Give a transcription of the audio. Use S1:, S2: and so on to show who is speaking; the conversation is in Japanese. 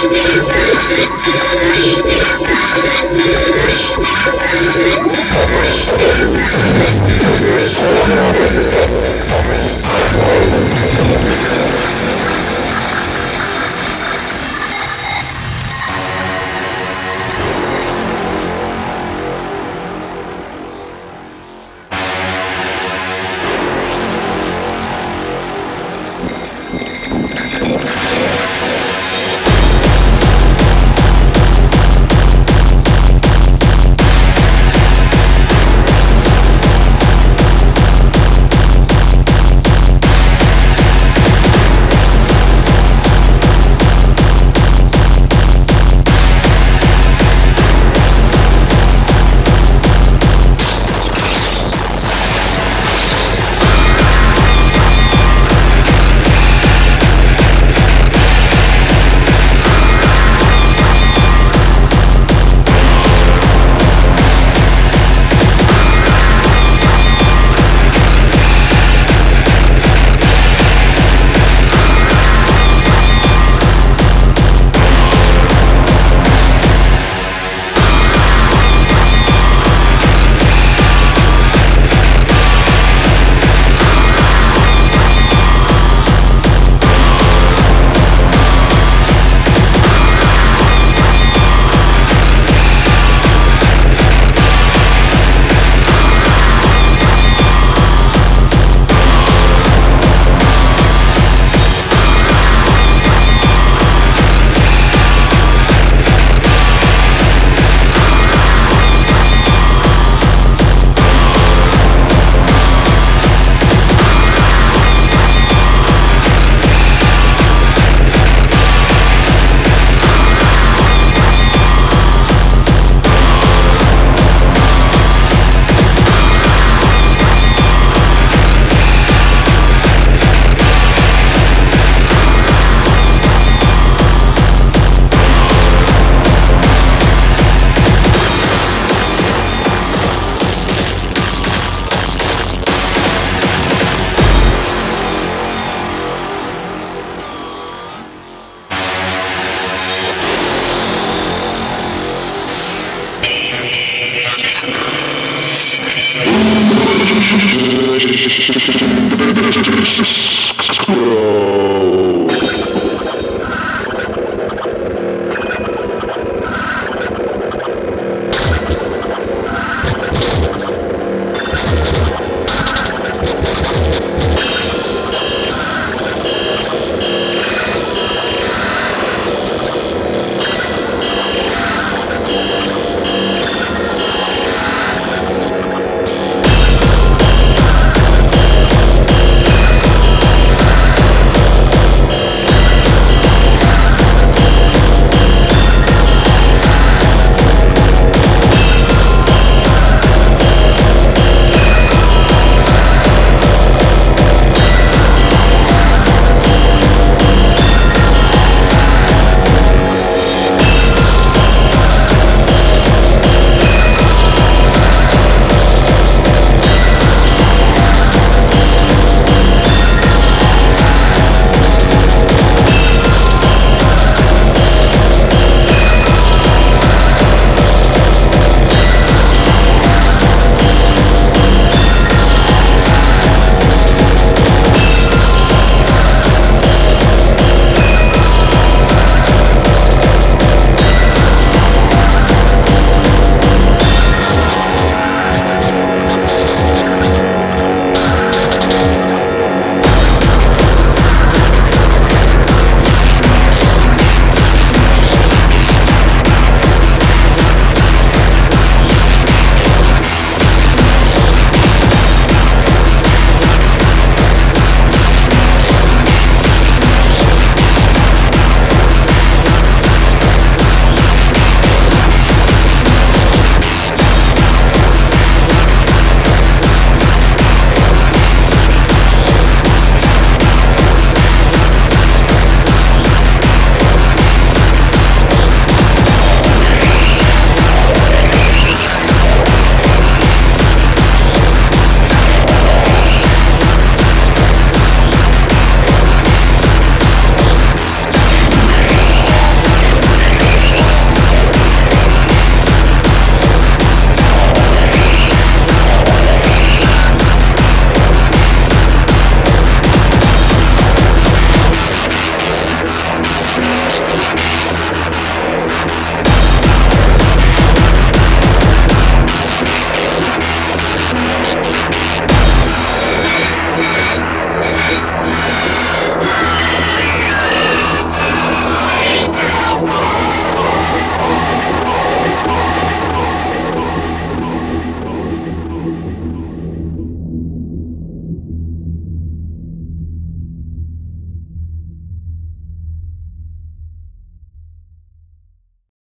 S1: Thank you. Squirrel.